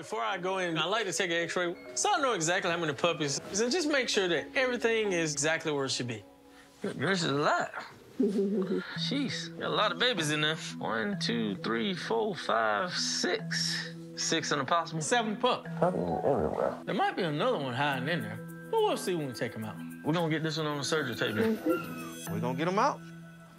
Before I go in, I like to take an x-ray so I know exactly how many puppies, and just make sure that everything is exactly where it should be. This is a lot. Jeez, got a lot of babies in there. One, two, three, four, five, six. Six and a possible seven pup. There might be another one hiding in there, but we'll see when we take him out. We're gonna get this one on the surgery table. We're gonna get them out?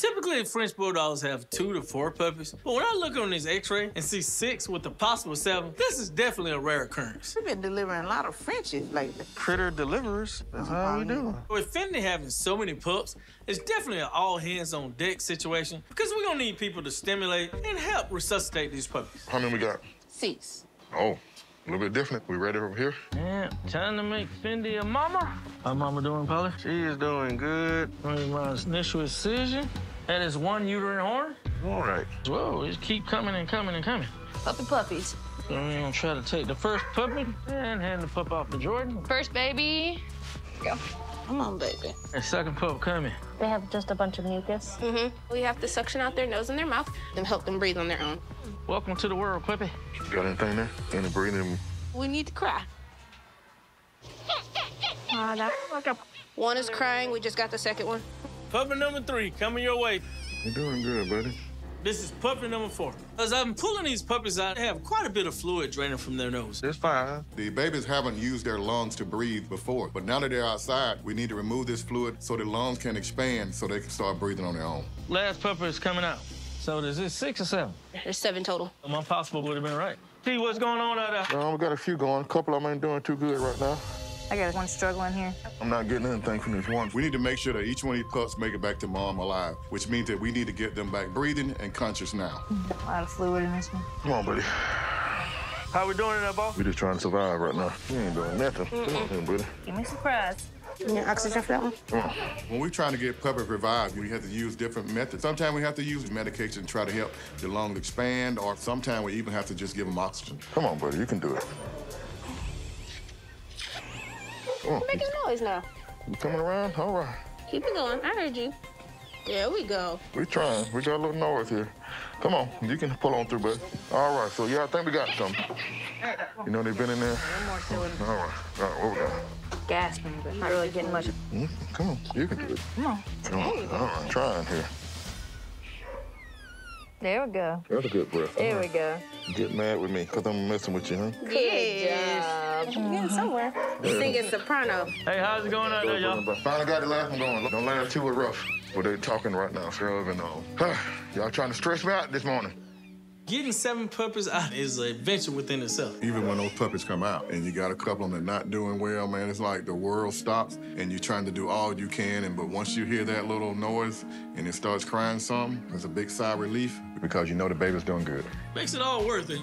Typically, French Bulldogs have two to four puppies, but when I look on this x-ray and see six with a possible seven, this is definitely a rare occurrence. We've been delivering a lot of Frenchies lately. Critter deliverers. That's how we do. With Fendi having so many pups, it's definitely an all hands on deck situation because we're gonna need people to stimulate and help resuscitate these puppies. How many we got? Six. Oh, a little bit different. We ready over here? Yeah, time to make Fendi a mama. How mama doing, Polly? She is doing good. Only my initial incision. That is one uterine horn. All right. Whoa, just keep coming and coming and coming. Puppy puppies. So we're gonna try to take the first puppy and hand the pup off to Jordan. First baby. Go. Come on, baby. And second pup coming. They have just a bunch of mucus. Mm-hmm. We have to suction out their nose and their mouth and help them breathe on their own. Welcome to the world, puppy. Got anything there? Any breathing? We need to cry. Uh, that's like a One is crying. We just got the second one. Puppy number three coming your way. You're doing good, buddy. This is puppy number four. As I'm pulling these puppies out, they have quite a bit of fluid draining from their nose. It's fine. The babies haven't used their lungs to breathe before, but now that they're outside, we need to remove this fluid so the lungs can expand so they can start breathing on their own. Last puppy is coming out. So is this six or seven? There's seven total. My possible would have been right. See what's going on out there? Um, we got a few going. A couple of them ain't doing too good right now. I got one struggling here. I'm not getting anything from this one. We need to make sure that each one of these pups make it back to mom alive, which means that we need to get them back breathing and conscious now. A lot of fluid in this one. Come on, buddy. How we doing in there, boss? We just trying to survive right now. We ain't doing nothing. Come on, here, buddy. Give me some fries. You need oxygen for that one? Come on. When we're trying to get puppies revived, we have to use different methods. Sometimes we have to use medication to try to help the lungs expand, or sometimes we even have to just give them oxygen. Come on, buddy. You can do it. Come on. Making noise now. You coming around? All right. Keep it going. I heard you. There we go. We trying. We got a little noise here. Come on. You can pull on through, bud. All right. So, yeah, I think we got some. You know they've been in there? All right. All right. What we got? Gasping, but not really getting much. Hmm? Come on. You can do it. Come on. Come on. All right. Trying here. There we go. That's a good breath. There we go. Get mad with me because I'm messing with you, huh? Good job. You're getting uh-huh. somewhere. Singing soprano. Hey, how's it going out there, y'all? Finally got the last one going. Don't laugh too rough. But they talking right now, Sheriff and all. Y'all trying to stress me out this morning. Getting seven puppies out is an adventure within itself. Even when those puppies come out and you got a couple of them that not doing well, man, it's like the world stops and you're trying to do all you can. And but once you hear that little noise and it starts crying something, it's a big sigh of relief because you know the baby's doing good. Makes it all worth it.